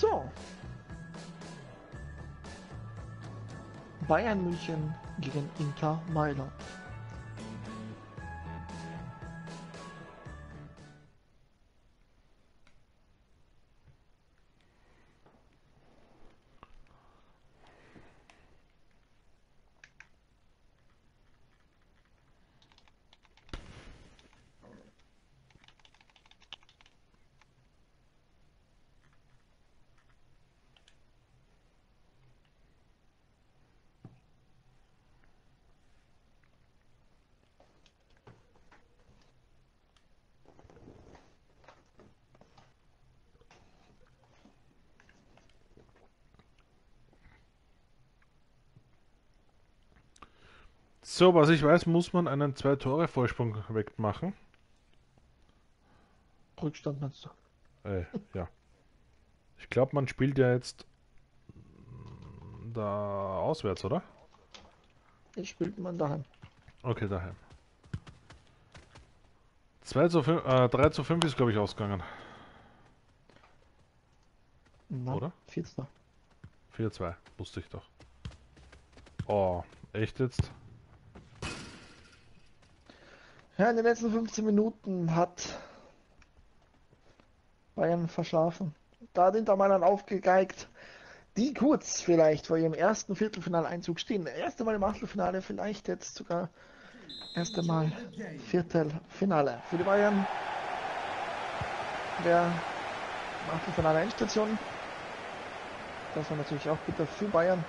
So. Bayern München gegen Inter Mailand. So, was ich weiß, muss man einen Zwei-Tore-Vorsprung wegmachen. Rückstand meinst du? Äh, ja. Ich glaube, man spielt ja jetzt da auswärts, oder? Jetzt spielt man daheim. Okay, daheim. 2 zu 5, äh, 3 zu 5 ist, glaube ich, ausgegangen. Na, Oder? 14. 4-2, wusste ich doch. Oh, echt jetzt? Ja, in den letzten 15 Minuten hat Bayern verschlafen. Da hat Inter Mailand aufgegeigt, die kurz vielleicht vor ihrem ersten Viertelfinaleinzug stehen. Erste Mal im Achtelfinale, vielleicht jetzt sogar erste Mal Viertelfinale. Für die Bayern der Achtelfinale Endstation. Das war natürlich auch bitter für Bayern.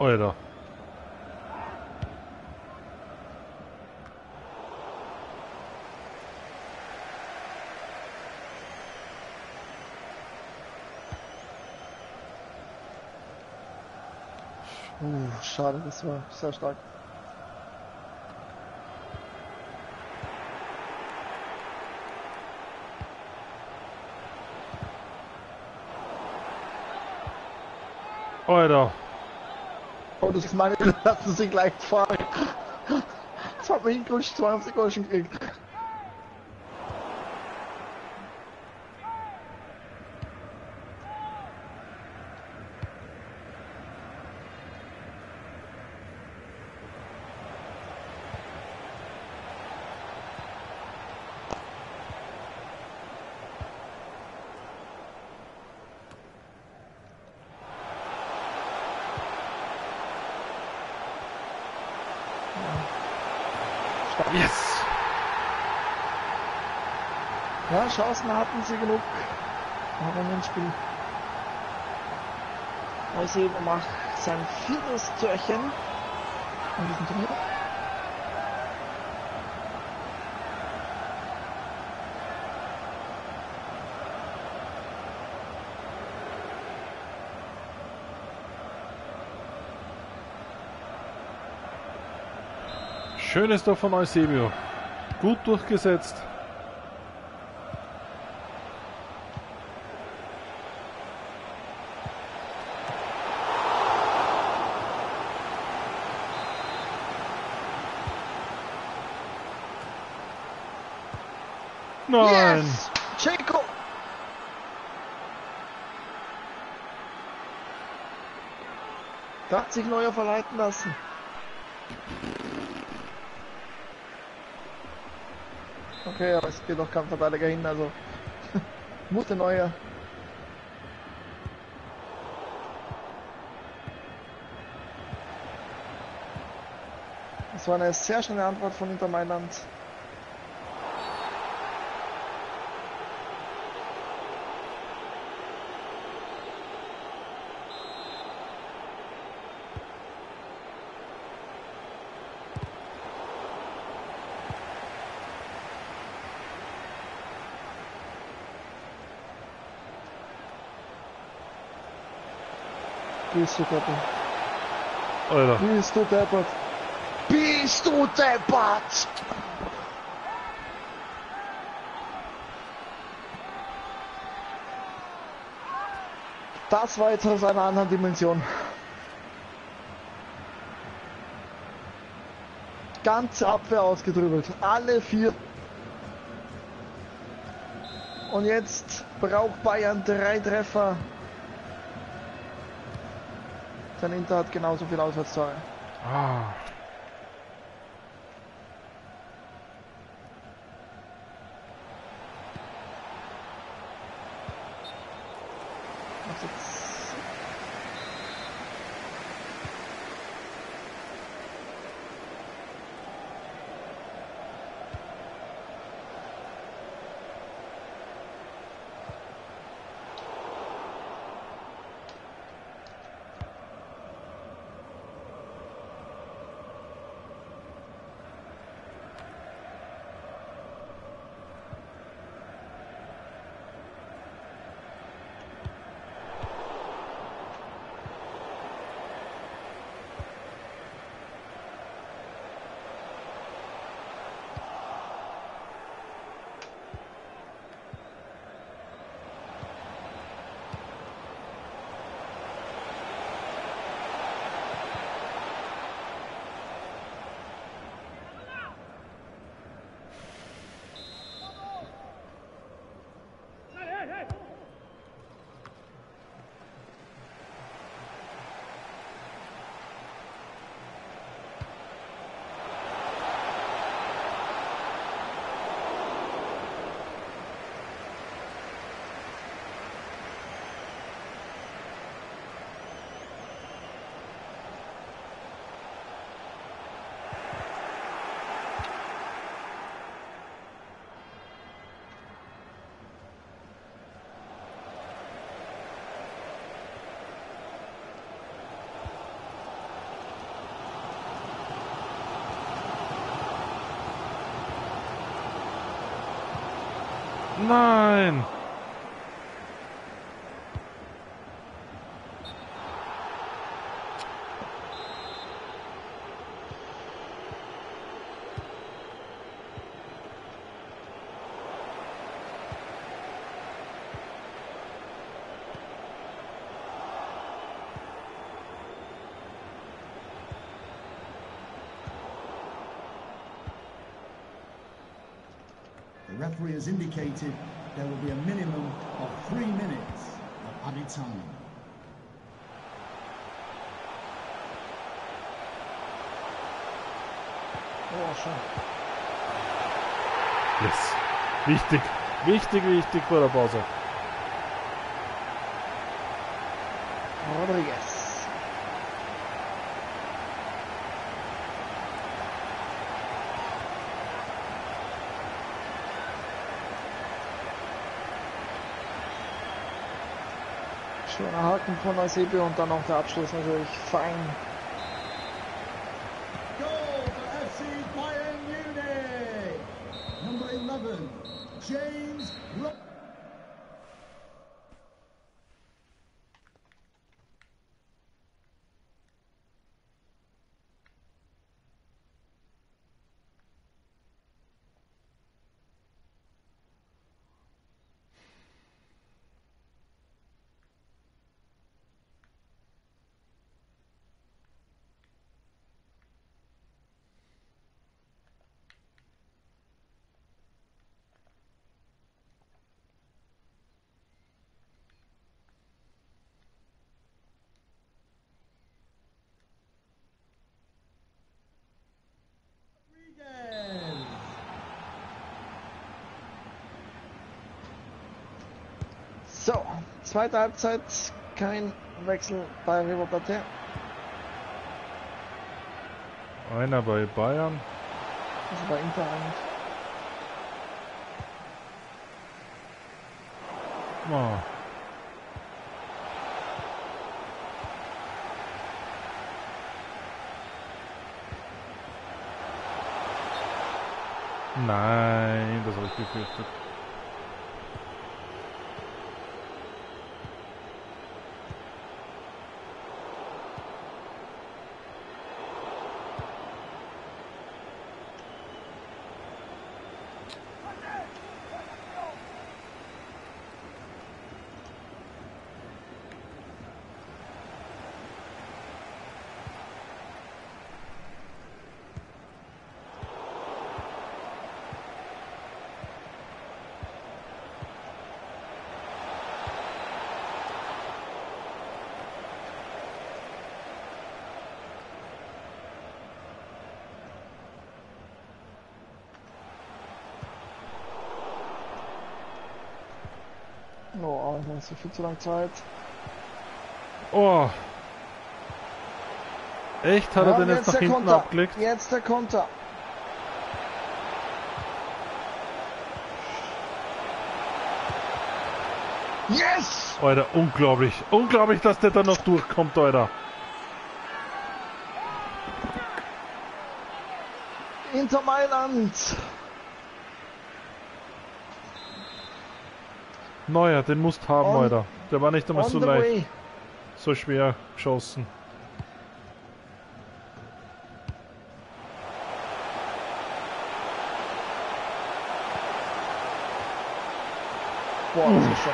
Alter. Uh, schade, das war sehr stark. Alter. Oh, das ist meine, lassen sie gleich fahren. Das hat mich hingerutscht, 20 Groschen gekriegt. Ja, Chancen hatten sie genug. Aber im Spiel. Neuseben macht sein viertes Türchen in diesem Turnier. Schönes Tor von Eusebio. Gut durchgesetzt. Nein! Yes! Checo! Da hat sich Neuer verleiten lassen. Okay, aber es geht noch Kampfverteidiger hin, also muss der Neuer. Das war eine sehr schnelle Antwort von Inter Mailand. Bist du deppert. Alter. Bist du deppert. Bist du deppert! Das war jetzt aus einer anderen Dimension. Ganze Abwehr ausgedrübelt. Alle vier. Und jetzt braucht Bayern drei Treffer. Sein Inter hat genauso viel Auswärtstore. Ah. Was jetzt? Nein! Referee has indicated there will be a minimum of three minutes of added time. Oh, schon. Yes. Wichtig. Wichtig, wichtig vor der Pause. Schöner Haken von Eusebio und dann auch der Abschluss natürlich fein. Zweite Halbzeit, kein Wechsel bei River Plate. Einer bei Bayern. Also bei Inter eigentlich. Oh. Nein, das habe ich befürchtet. Oh, das ist so viel zu lange Zeit. Oh. Echt? Hat er den jetzt nach der hinten Konter. abgelegt? Jetzt der Konter. Yes! Alter, unglaublich. Unglaublich, dass der da noch durchkommt, Alter. Inter Mailand. Neuer, den musst haben, On- Alter. Der war nicht einmal so leicht, way. so schwer geschossen. Boah, das ist schon.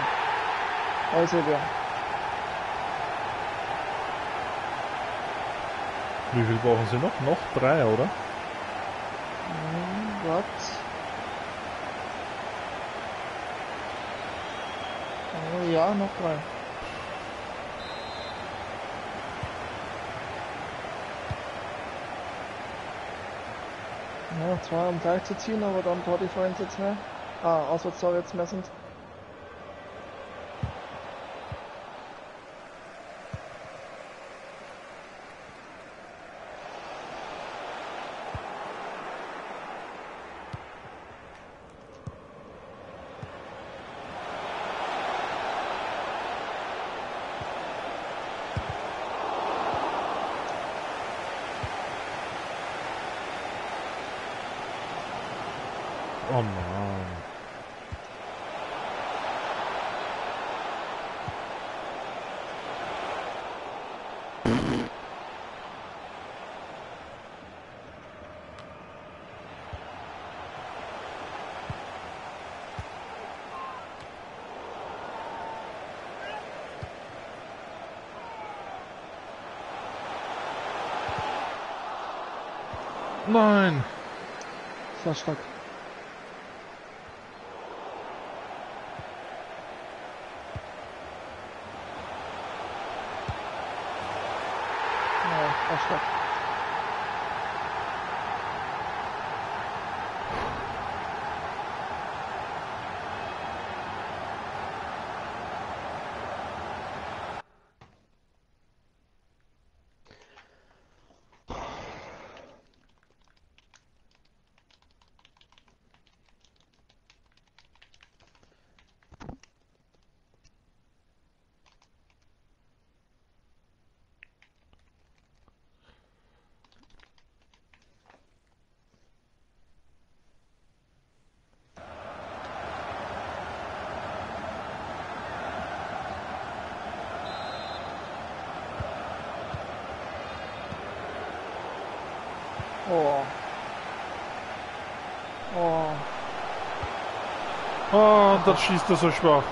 Also wir. Wie viel brauchen sie noch? Noch drei, oder? Hm, Gott. Ja, noch drei. Ja, zwei um gleich zu ziehen, aber dann Tordifferenz jetzt mehr. Ah, Auswärtstore jetzt mehr sind. Nein. Sehr stark. Ja, sehr stark. Oh. Oh. Oh, das schießt er so schwach.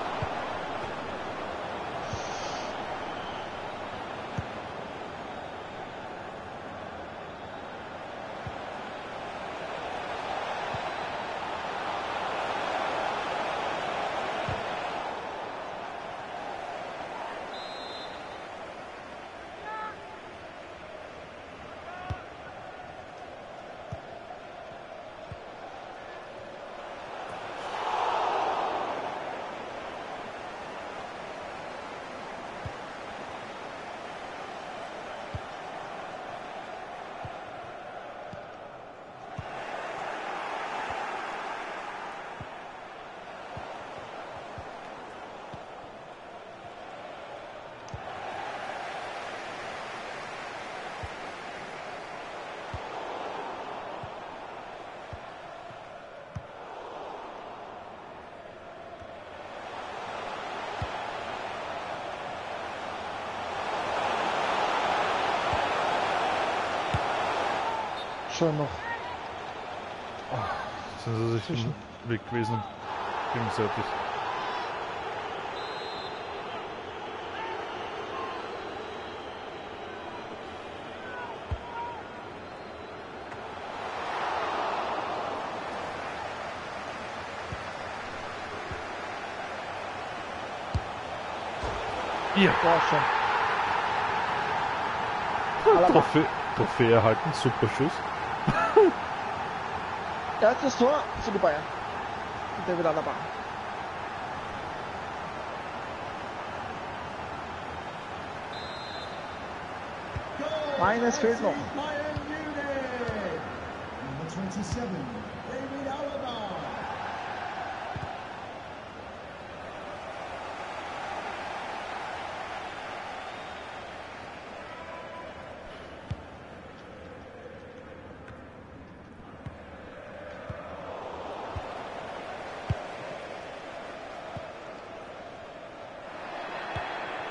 Schön noch. Sind sie sich im Weg gewesen. Gegenseitig. Ja, Boah. Trophäe, Trophäe erhalten, super Schuss. 哎，这说是个榜样，对不啦，老板？迈尔斯菲尔德。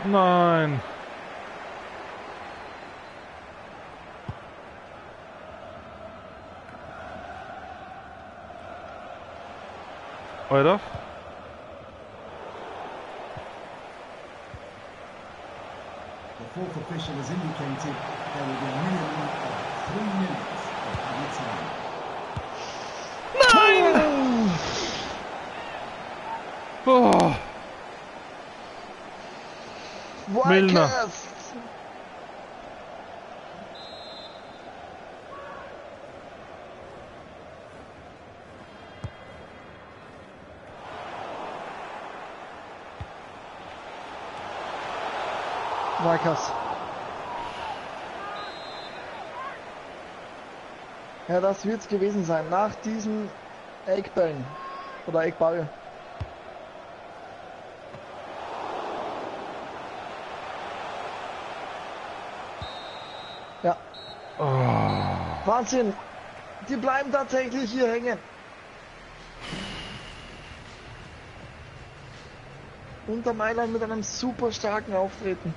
Nein. Alter. The fourth official has indicated there will be a minimum of three minutes of added time. Oh. Milner. Wildcats. Ja, das wird's gewesen sein. Nach diesem Eckbällen. Oder Eckball. Ja. Wahnsinn. Die bleiben tatsächlich hier hängen. Unter Mailand mit einem super starken Auftreten.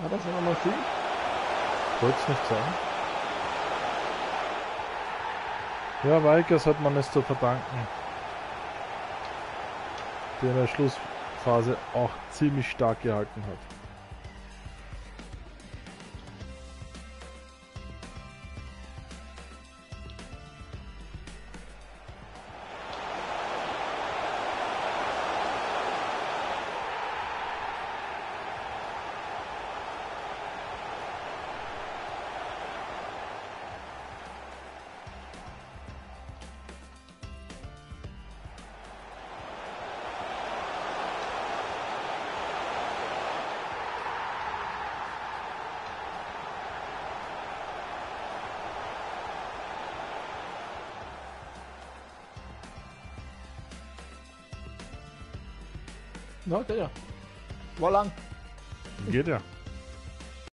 War das nochmal viel? Wollt's nicht sagen. Ja, Weikers hat man es zu verdanken. Der in der Schlussphase auch ziemlich stark gehalten hat. Ja, geht ja. War lang. Geht ja.